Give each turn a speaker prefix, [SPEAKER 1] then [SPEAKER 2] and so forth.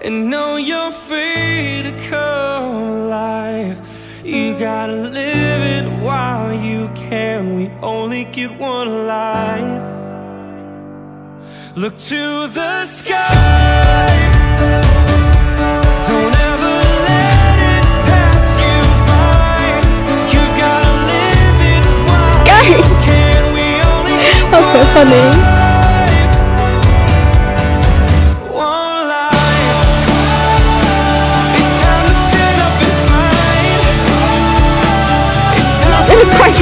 [SPEAKER 1] And know you're free to come alive. You gotta live it while you can. We only get one life. Look to the sky. Don't ever let it pass you by. You've gotta live it while you can. We only get
[SPEAKER 2] That's quite funny.